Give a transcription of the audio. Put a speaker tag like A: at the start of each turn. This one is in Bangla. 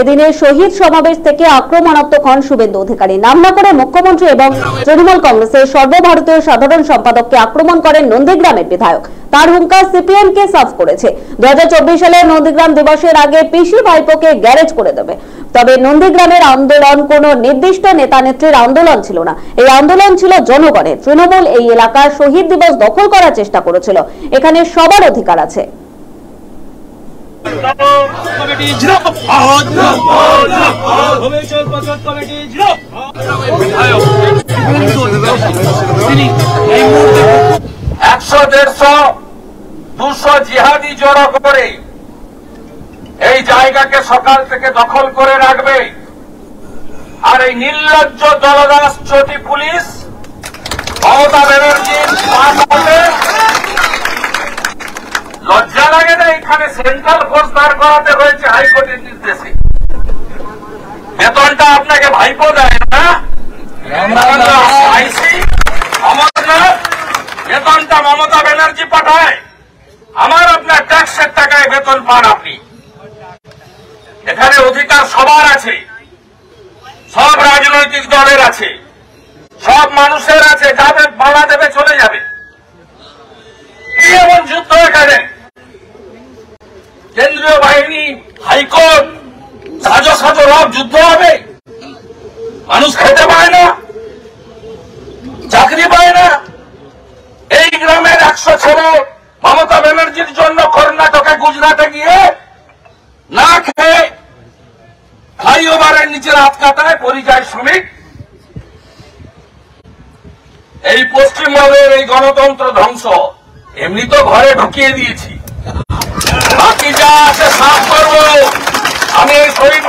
A: এদিনের শহীদ সমাবেশ থেকে আক্রমণাত্মক হন শুভেন্দু অধিকারী। নাম না করে মুখ্যমন্ত্রী এবং তৃণমূল কংগ্রেসের সর্বভারতীয় সাধারণ সম্পাদককে আক্রমণ করেন নন্দীগ্রামের বিধায়ক। তার হুঙ্কার সিপিএম কে সাফ করেছে। দু সালের নন্দীগ্রাম দিবসের আগে পিসি ভাইপোকে গ্যারেজ করে দেবে। তবে নন্দীগ্রামের আন্দোলন কোন নির্দিষ্ট নেতা নেত্রীর আন্দোলন ছিল না। এই আন্দোলন ছিল জনগণের। তৃণমূল এই এলাকার শহীদ দিবস দখল করার চেষ্টা করেছিল। এখানে সবার অধিকার আছে।
B: এই মুহূর্তে
C: একশো জায়গাকে সকাল থেকে দখল করে রাখবে। আর এই নির্লজ্জ দলদাস চটি পুলিশ, মমতা ব্যানার্জির লজ্জা লাগে না এখানে সেন্ট্রাল ফোর্স দাঁড় করাতে হয়েছে হাইকোর্টের নির্দেশে। বেতনটা আপনাকে ভাইপো দেয় না। অমরনাথ বেতনটা মমতা ব্যানার্জি পাঠায়। আমার আপনার ট্যাক্সের টাকায় বেতন পান আপনি। এখানে অধিকার সবার আছে। সব রাজনৈতিক দলের আছে। সব মানুষের আছে। যাবে যুদ্ধ হবে। মানুষ খেতে পায় না, চাকরি পায় না। এই গ্রামের একশো ছেলে মমতা ব্যানার্জির জন্য কর্ণাটকে গুজরাটে গিয়ে না খেয়ে ফ্লাইওভারের নিচে রাত কাটায় পরিযায়ী শ্রমিক। এই পশ্চিমবঙ্গের এই গণতন্ত্র ধ্বংস। এমনি তো ঘরে ঢুকিয়ে দিয়েছি। বাকি যা আছে সাফ করব। আমি এই শহীদ